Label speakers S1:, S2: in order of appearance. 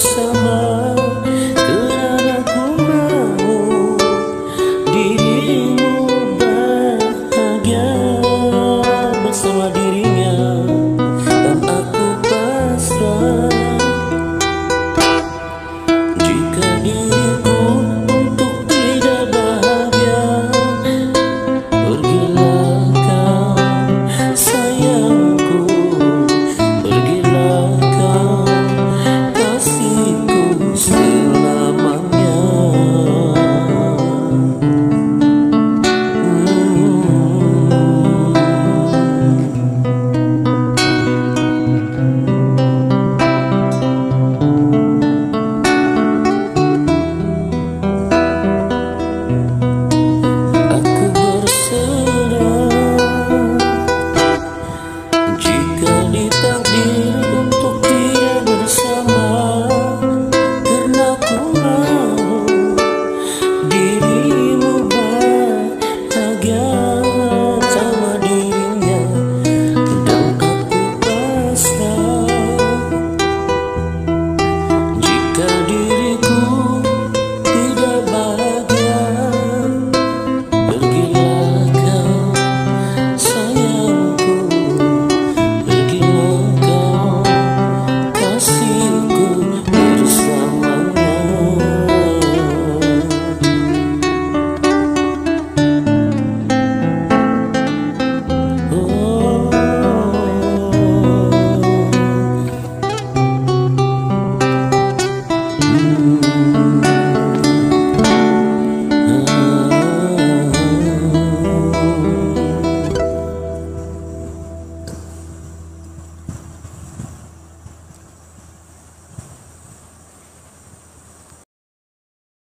S1: chamar.